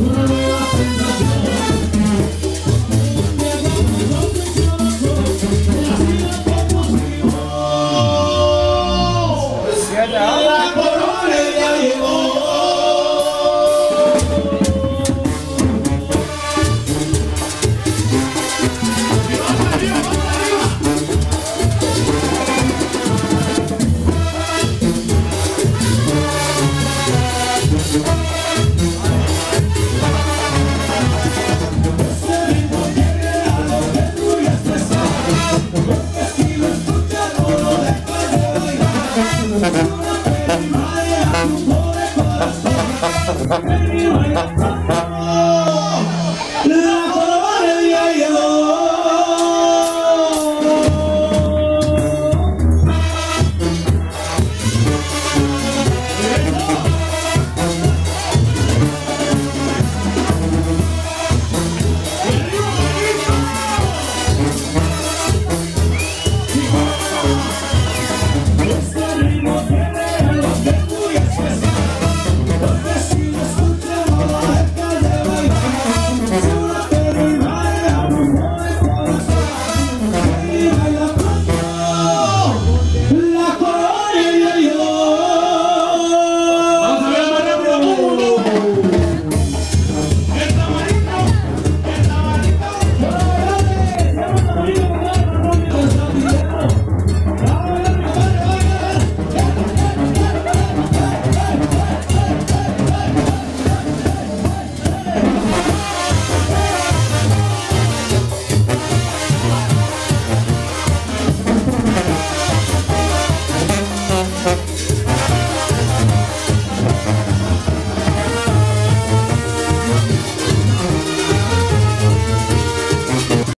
Ooh. Everywhere